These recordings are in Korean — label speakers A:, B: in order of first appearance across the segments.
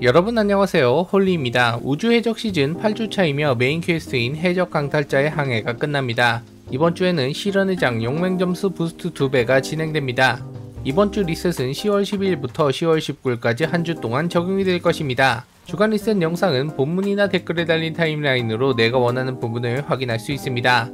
A: 여러분 안녕하세요. 홀리입니다. 우주 해적 시즌 8주차이며 main quest인 해적 강탈자의 항해가 끝납니다. 이번 주에는 시련의 장 용맹 점수 boost 2배가 진행됩니다. 이번 주 리셋은 10월 12일부터 10월 19일까지 한 주 동안 적용이 될 것입니다. 주간 리셋 영상은 본문이나 댓글에 달린 timeline으로 내가 원하는 부분을 확인할 수 있습니다.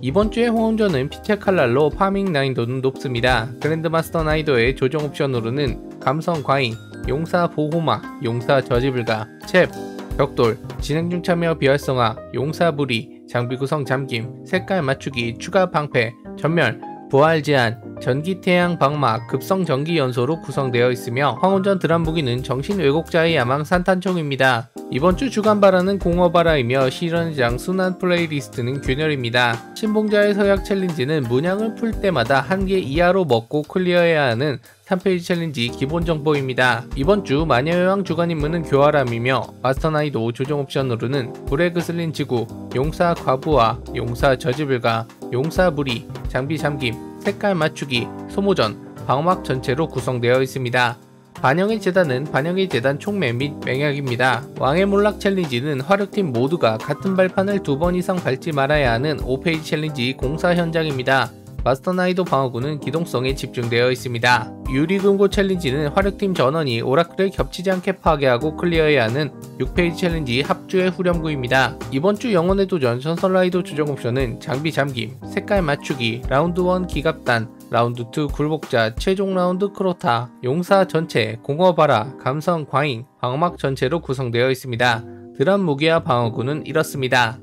A: 이번 주의 황혼전은 피체 칼날로 farming 난이도는 높습니다. grandmaster 난이도의 조정 옵션으로는 감성 과잉, 용사 보호막, 용사 저지불가, 챕, 벽돌, 진행 중 참여 비활성화, 용사 무리, 장비 구성 잠김, 색깔 맞추기, 추가 방패, 전멸, 부활 제한, 전기 태양 방어막, 급성 전기 연소로 구성되어 있으며 황혼전 drop 무기는 정신 왜곡자의 야망 산탄총입니다. 이번 주 주간 발화는 공허 발화이며 시련장 순환 playlist는 균열입니다. 신봉자의 서약 challenge는 문양을 풀 때마다 한 개 이하로 먹고 clear해야 하는 3페이지 challenge 기본 정보입니다. 이번 주 마녀의 왕 주간 임무는 교활함이며 마스터 난이도 조정 옵션으로는 불의 그슬린 지구, 용사 과부하 용사 저지불가, 용사 무리, 장비 잠김, 색깔 맞추기, 소모전, 방어막 전체로 구성되어 있습니다. 반영의 재단은 반영의 재단 총매 및 맹약입니다. 왕의 몰락 challenge는 화력팀 모두가 같은 발판을 두 번 이상 밟지 말아야 하는 5페이지 challenge 공사 현장입니다. 마스터 난이도 방어구는 기동성에 집중되어 있습니다. 유리금고 challenge는 화력팀 전원이 oracle을 겹치지 않게 파괴하고 clear해야 하는 6페이지 challenge 합주의 후렴구입니다. 이번 주 영혼의 도전 전설 난이도 조정 옵션은 장비 잠김, 색깔 맞추기, 라운드 1 기갑단, 라운드 2 굴복자, 최종 라운드 크로타, 용사 전체, 공허 발화, 감성 과잉, 방어막 전체로 구성되어 있습니다. drop 무기와 방어구는 이렇습니다.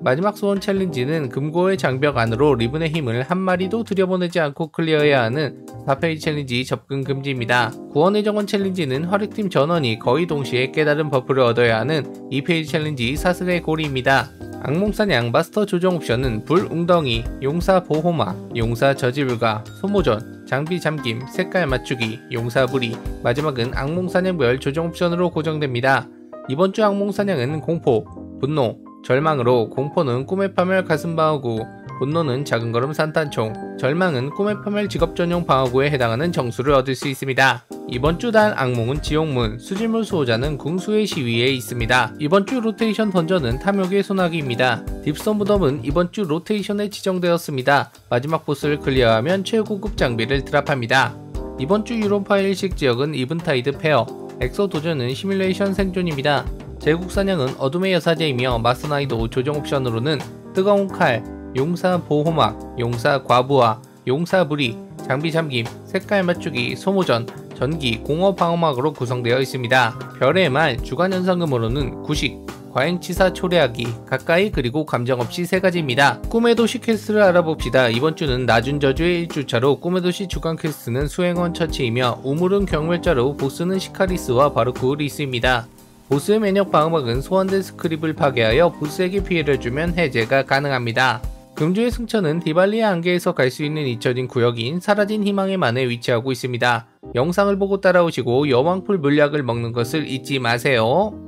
A: 마지막 소원 challenge는 금고의 장벽 안으로 리븐의 힘을 한 마리도 들여보내지 않고 clear해야 하는 4페이지 challenge 접근 금지입니다. 구원의 정원 challenge는 화력팀 전원이 거의 동시에 깨달은 buff를 얻어야 하는 2페이지 challenge 사슬의 고리입니다. 악몽사냥 마스터 조정 옵션은 불 웅덩이, 용사 보호막, 용사 저지불가, 소모전, 장비 잠김, 색깔 맞추기, 용사 무리, 마지막은 악몽사냥별 조정 옵션으로 고정됩니다. 이번 주 악몽사냥은 공포, 분노, 절망으로 공포는 꿈의 파멸 가슴 방어구, 분노는 작은 걸음 산탄총, 절망은 꿈의 파멸 직업 전용 방어구에 해당하는 정수를 얻을 수 있습니다. 이번 주 단 악몽은 지옥문, 수질물 수호자는 궁수의 시위에 있습니다. 이번 주 로테이션 dungeon은 탐욕의 소나기입니다. 딥스톤 무덤은 이번 주 로테이션에 지정되었습니다. 마지막 보스를 clear하면 최고급 장비를 drop합니다. 이번 주 유로파 일식 지역은 이븐타이드 페어, 엑소 도전은 시뮬레이션 생존입니다. 제국 사냥은 어둠의 여사제이며 마스터 난이도 조정 옵션으로는 뜨거운 칼, 용사 보호막, 용사 과부하, 용사 무리, 장비 잠김, 색깔 맞추기, 소모전, 전기, 공허 방어막으로 구성되어 있습니다. 별의 말, 주간 현상금으로는 구식, 과잉치사 초래하기, 가까이 그리고 감정 없이 세 가지입니다. 꿈의 도시 quest를 알아봅시다. 이번 주는 낮은 저주의 1주차로 꿈의 도시 주간 quest는 수행원 처치이며 우물은 경멸자로 보스는 시카리스와 바르쿠 리스입니다. 보스의 면역 방어막은 소환된 스크립을 파괴하여 보스에게 피해를 주면 해제가 가능합니다. 금주의 승천은 디발리의 안개에서 갈 수 있는 잊혀진 구역인 사라진 희망의 만에 위치하고 있습니다. 영상을 보고 따라오시고 여왕풀 물약을 먹는 것을 잊지 마세요.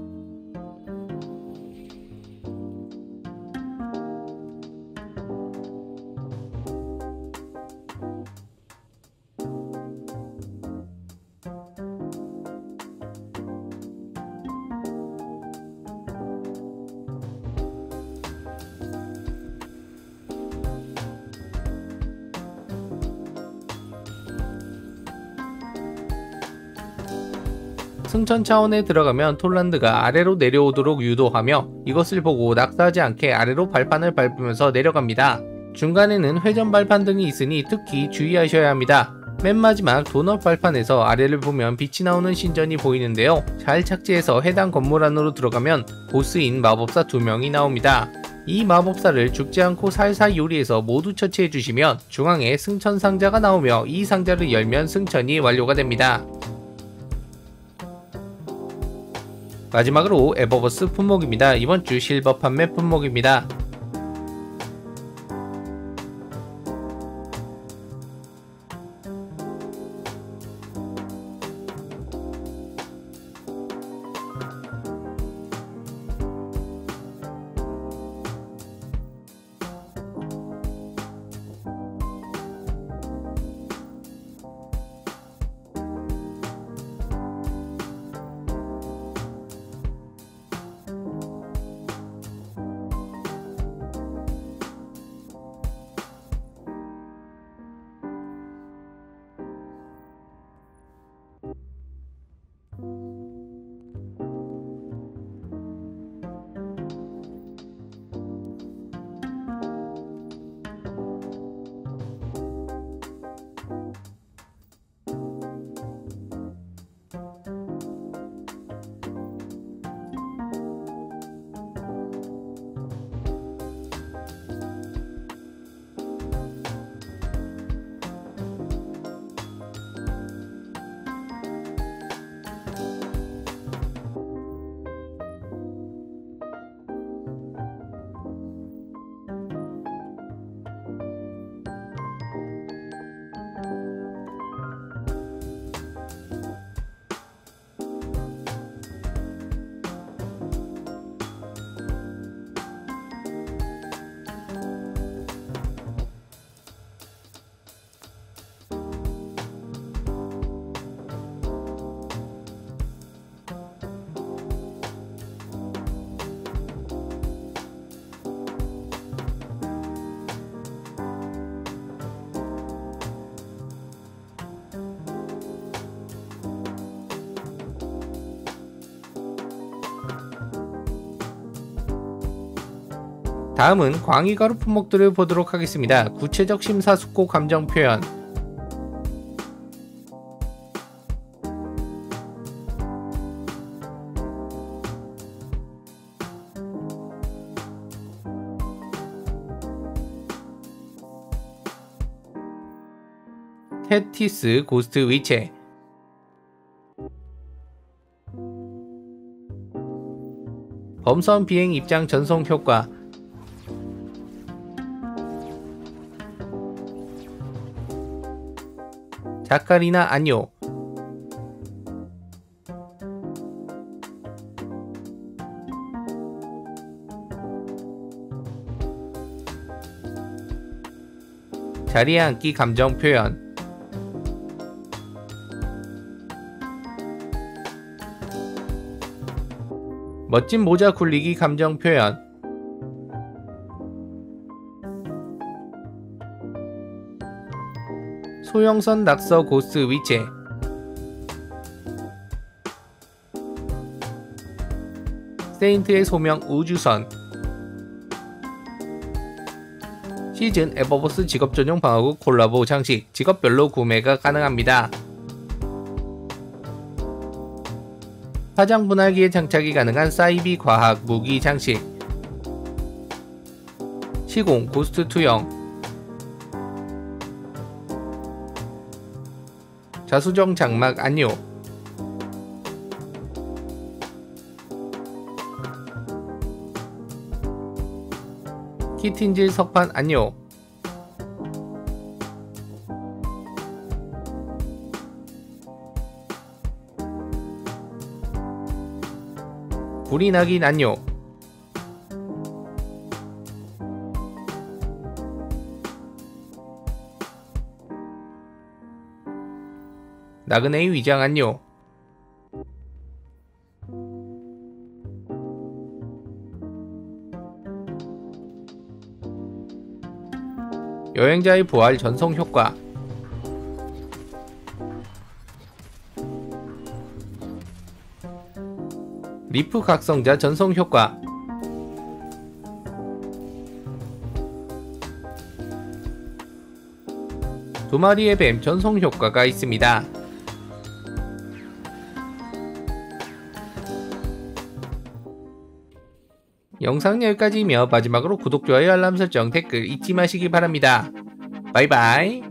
A: 승천 차원에 들어가면 톨란드가 아래로 내려오도록 유도하며 이것을 보고 낙사하지 않게 아래로 발판을 밟으면서 내려갑니다. 중간에는 회전 발판 등이 있으니 특히 주의하셔야 합니다. 맨 마지막 도넛 발판에서 아래를 보면 빛이 나오는 신전이 보이는데요. 잘 착지해서 해당 건물 안으로 들어가면 보스인 마법사 2명이 나옵니다. 이 마법사를 죽지 않고 살살 요리해서 모두 처치해 주시면 중앙에 승천 상자가 나오며 이 상자를 열면 승천이 완료가 됩니다. 마지막으로 에버버스 품목입니다. 이번 주 실버 판매 품목입니다. 다음은 광희가루 품목들을 보도록 하겠습니다. 구체적 심사숙고 감정 표현. 테티스 고스트 위체. 범선 비행 입장 전송 효과 자카리나 안요 자리에 앉기 감정 표현. 멋진 모자 굴리기 감정 표현 소형선 낙서 고스 위체 세인트의 소명 우주선. 시즌 에버버스 직업 전용 방어구 콜라보 장식 직업별로 구매가 가능합니다. 화장 분할기에 장착이 가능한 사이비 과학 무기 장식 시공 고스트 투영 자수정 장막 안요. 키틴질 석판 안요. 불이 나긴 안요 나그네의 위장 안요. 여행자의 부활 전송 효과. 리프 각성자 전송 효과. 두 마리의 뱀 전송 효과가 있습니다. 영상 여기까지이며 마지막으로 구독, 좋아요, 알람 설정, 댓글 잊지 마시기 바랍니다. bye bye